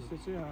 是这样。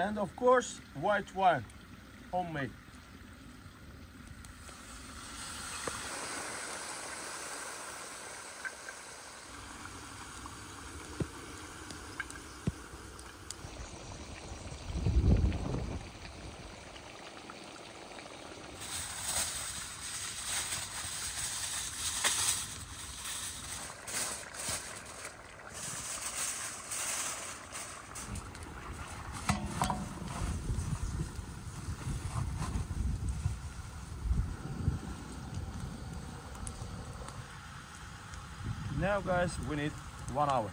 And of course, white wine, homemade. Now guys, we need one hour.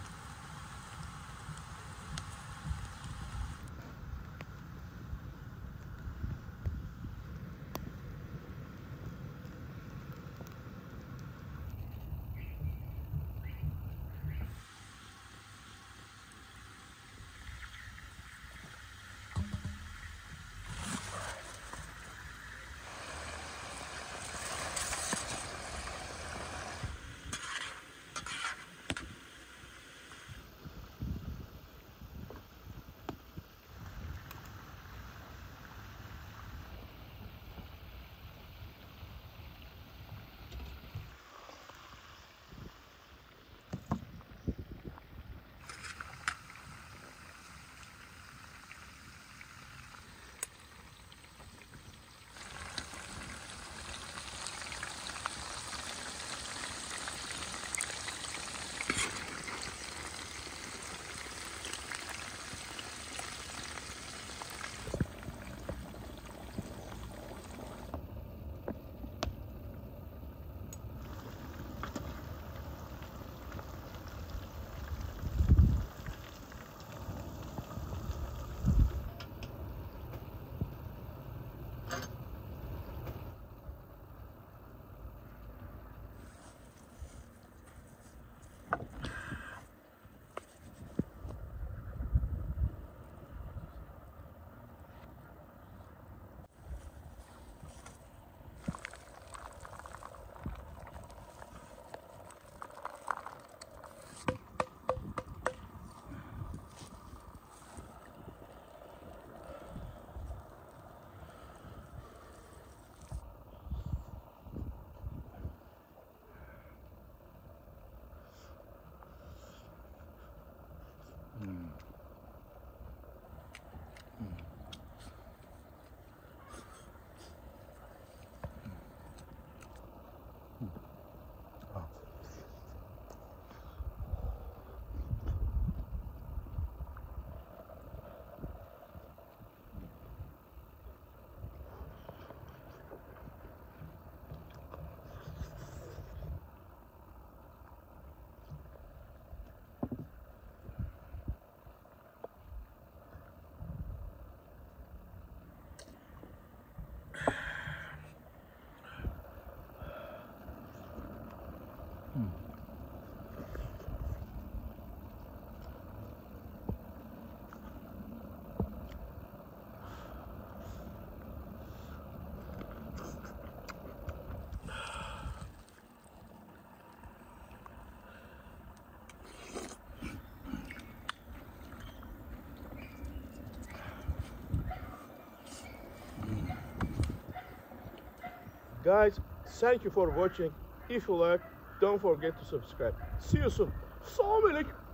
Guys, thank you for watching. If you like, don't forget to subscribe. See you soon. Alaikum.